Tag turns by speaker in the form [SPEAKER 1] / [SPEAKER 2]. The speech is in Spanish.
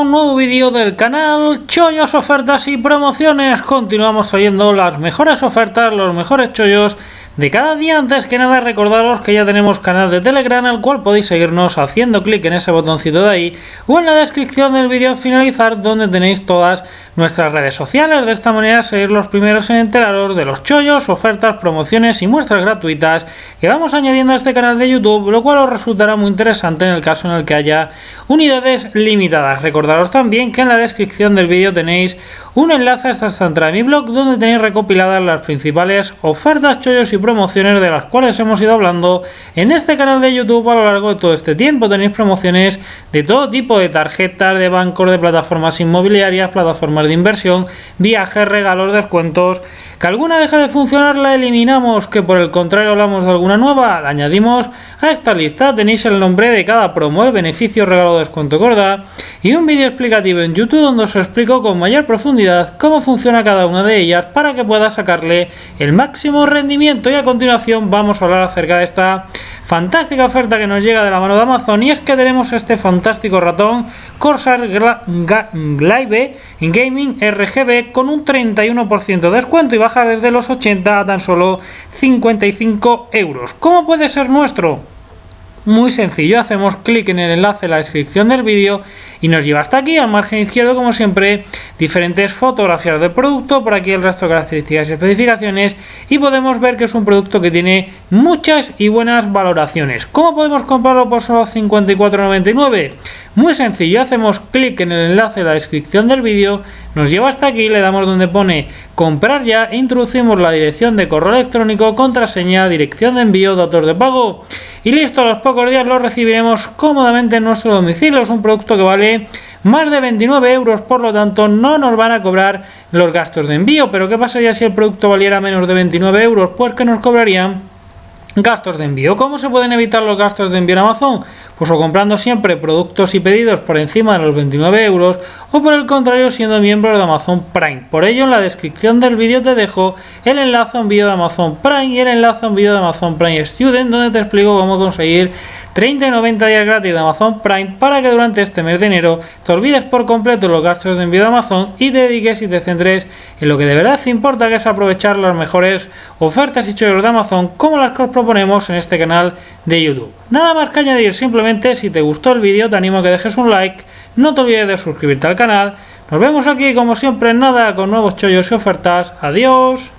[SPEAKER 1] un nuevo vídeo del canal Chollos, ofertas y promociones. Continuamos trayendo las mejores ofertas, los mejores chollos de cada día. Antes que nada recordaros que ya tenemos canal de Telegram al cual podéis seguirnos haciendo clic en ese botoncito de ahí o en la descripción del vídeo finalizar donde tenéis todas nuestras redes sociales. De esta manera seguir los primeros en enteraros de los chollos, ofertas, promociones y muestras gratuitas que vamos añadiendo a este canal de YouTube, lo cual os resultará muy interesante en el caso en el que haya unidades limitadas. Recordaros también que en la descripción del vídeo tenéis un enlace a esta central de mi blog donde tenéis recopiladas las principales ofertas, chollos y promociones de las cuales hemos ido hablando en este canal de YouTube a lo largo de todo este tiempo. Tenéis promociones de todo tipo de tarjetas, de bancos, de plataformas inmobiliarias, plataformas de inversión, viajes, regalos, descuentos. Que alguna deja de funcionar la eliminamos, que por el contrario hablamos de alguna nueva, la añadimos a esta lista. Tenéis el nombre de cada promo, el beneficio, regalo, descuento, gorda y un vídeo explicativo en YouTube donde os explico con mayor profundidad cómo funciona cada una de ellas para que pueda sacarle el máximo rendimiento. Y a continuación vamos a hablar acerca de esta fantástica oferta que nos llega de la mano de Amazon y es que tenemos este fantástico ratón Corsair Glaive Gaming RGB con un 31% de descuento y baja desde los 80 a tan solo 55 euros. ¿Cómo puede ser nuestro? Muy sencillo, hacemos clic en el enlace en la descripción del vídeo y nos lleva hasta aquí, al margen izquierdo como siempre, diferentes fotografías del producto, por aquí el resto de características y especificaciones y podemos ver que es un producto que tiene muchas y buenas valoraciones. ¿Cómo podemos comprarlo por solo 54,99? Muy sencillo, hacemos clic en el enlace en la descripción del vídeo, nos lleva hasta aquí, le damos donde pone comprar ya e introducimos la dirección de correo electrónico, contraseña, dirección de envío, datos de pago y listo, a los pocos días lo recibiremos cómodamente en nuestro domicilio. Es un producto que vale más de 29 euros, por lo tanto no nos van a cobrar los gastos de envío. Pero ¿qué pasaría si el producto valiera menos de 29 euros? Pues que nos cobrarían Gastos de envío. ¿Cómo se pueden evitar los gastos de envío en Amazon? Pues o comprando siempre productos y pedidos por encima de los 29 euros o por el contrario siendo miembro de Amazon Prime. Por ello en la descripción del vídeo te dejo el enlace a un vídeo de Amazon Prime y el enlace a un vídeo de Amazon Prime Student donde te explico cómo conseguir 30 y 90 días gratis de Amazon Prime para que durante este mes de enero te olvides por completo los gastos de envío de Amazon y te dediques y te centres en lo que de verdad te importa que es aprovechar las mejores ofertas y chollos de Amazon como las que os proponemos en este canal de YouTube. Nada más que añadir, simplemente si te gustó el vídeo te animo a que dejes un like, no te olvides de suscribirte al canal, nos vemos aquí como siempre en nada con nuevos chollos y ofertas, adiós.